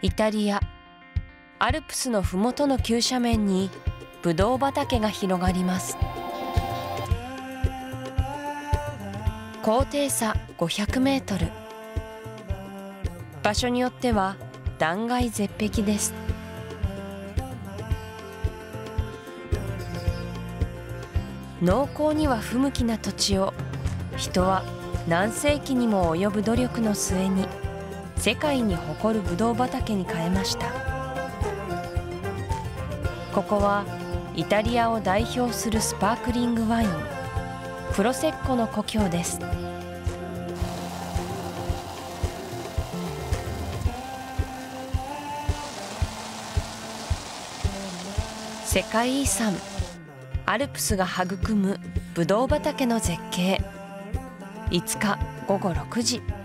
イタリア。アルプスの麓の急斜面にブドウ畑が広がります。高低差500メートル。場所によっては断崖絶壁です。農耕には不向きな土地を。人は何世紀にも及ぶ努力の末に世界に誇るブドウ畑に変えました。ここはイタリアを代表するスパークリングワインプロセッコの故郷です。世界遺産アルプスが育むブドウ畑の絶景。5日午後6時。